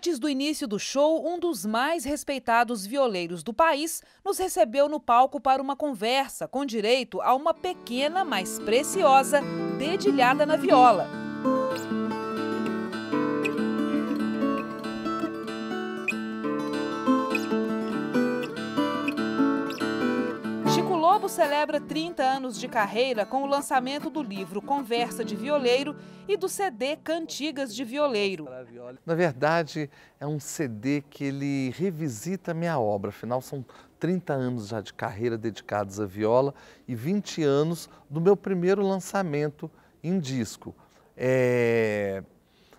Antes do início do show, um dos mais respeitados violeiros do país nos recebeu no palco para uma conversa com direito a uma pequena, mas preciosa dedilhada na viola. Celebra 30 anos de carreira com o lançamento do livro Conversa de Violeiro e do CD Cantigas de Violeiro. Na verdade, é um CD que ele revisita a minha obra, afinal são 30 anos já de carreira dedicados à viola e 20 anos do meu primeiro lançamento em disco. É...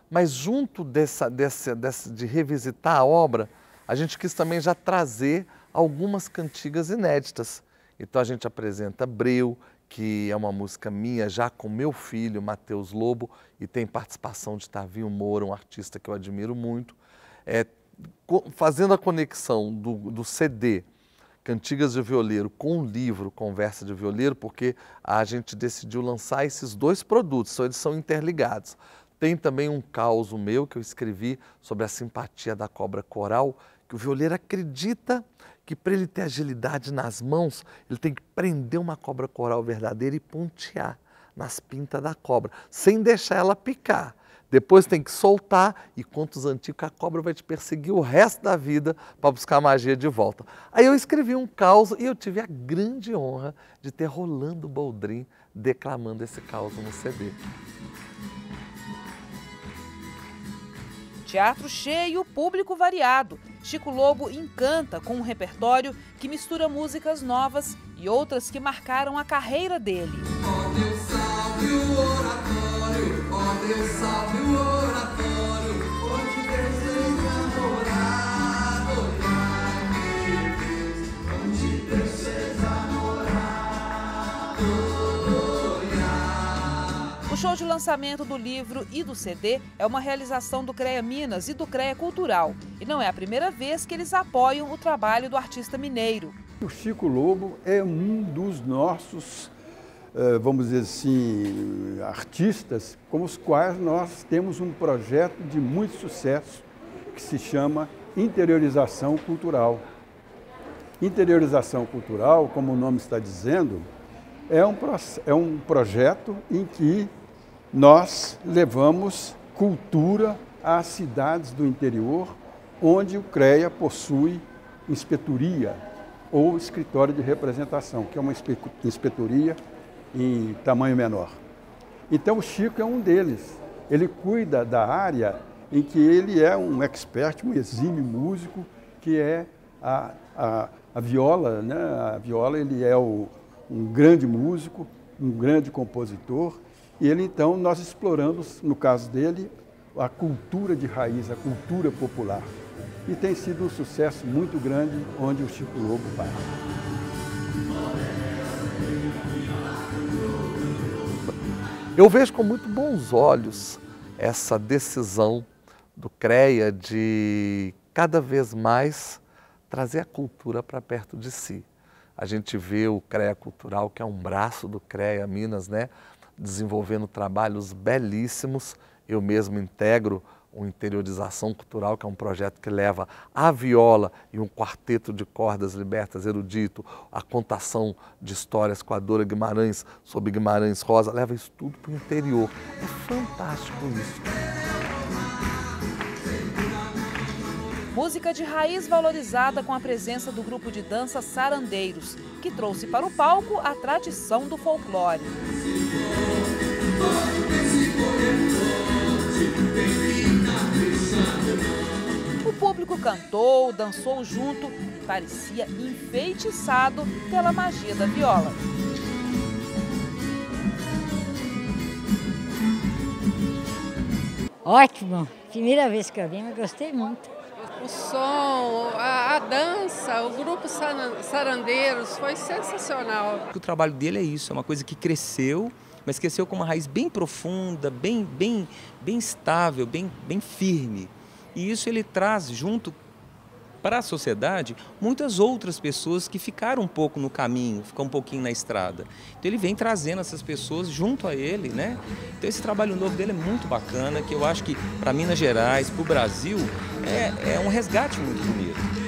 Mas junto dessa, dessa, dessa, de revisitar a obra, a gente quis também já trazer algumas cantigas inéditas. Então a gente apresenta Breu, que é uma música minha já com meu filho, Matheus Lobo, e tem participação de Tavinho Moura, um artista que eu admiro muito. É, fazendo a conexão do, do CD Cantigas de Violeiro com o livro Conversa de Violeiro, porque a gente decidiu lançar esses dois produtos, então eles são interligados. Tem também um caos meu que eu escrevi sobre a simpatia da cobra coral, que o violeiro acredita que para ele ter agilidade nas mãos, ele tem que prender uma cobra coral verdadeira e pontear nas pintas da cobra, sem deixar ela picar. Depois tem que soltar e contos antigos a cobra vai te perseguir o resto da vida para buscar a magia de volta. Aí eu escrevi um caos e eu tive a grande honra de ter Rolando Boldrin declamando esse caos no CD. Teatro cheio, público variado. Chico Lobo encanta com um repertório que mistura músicas novas e outras que marcaram a carreira dele. Oh, Deus salve o oratório, oh, Deus salve o oratório, onde Deus onde Deus show de lançamento do livro e do CD é uma realização do CREA Minas e do CREA Cultural. E não é a primeira vez que eles apoiam o trabalho do artista mineiro. O Chico Lobo é um dos nossos, vamos dizer assim, artistas com os quais nós temos um projeto de muito sucesso que se chama Interiorização Cultural. Interiorização Cultural, como o nome está dizendo, é um, é um projeto em que nós levamos cultura às cidades do interior, onde o CREA possui inspetoria ou escritório de representação, que é uma inspetoria em tamanho menor. Então o Chico é um deles. Ele cuida da área em que ele é um expert, um exímio músico, que é a, a, a viola. Né? A viola ele é o, um grande músico, um grande compositor, e ele então, nós exploramos, no caso dele, a cultura de raiz, a cultura popular. E tem sido um sucesso muito grande onde o Chico Lobo vai. Eu vejo com muito bons olhos essa decisão do CREA de cada vez mais trazer a cultura para perto de si. A gente vê o CREA Cultural, que é um braço do CREA Minas, né? Desenvolvendo trabalhos belíssimos. Eu mesmo integro o Interiorização Cultural, que é um projeto que leva a viola e um quarteto de cordas libertas erudito, a contação de histórias com a Dora Guimarães sobre Guimarães Rosa, leva isso tudo para o interior. É fantástico isso. Música de raiz valorizada com a presença do grupo de dança Sarandeiros, que trouxe para o palco a tradição do folclore. Cantou, dançou junto e parecia enfeitiçado pela magia da viola. Ótimo! Primeira vez que eu vim, mas gostei muito. O som, a, a dança, o grupo Sarandeiros foi sensacional. O trabalho dele é isso, é uma coisa que cresceu, mas cresceu com uma raiz bem profunda, bem, bem, bem estável, bem, bem firme. E isso ele traz junto para a sociedade muitas outras pessoas que ficaram um pouco no caminho, ficam um pouquinho na estrada. Então ele vem trazendo essas pessoas junto a ele, né? Então esse trabalho novo dele é muito bacana, que eu acho que para Minas Gerais, para o Brasil, é, é um resgate muito bonito.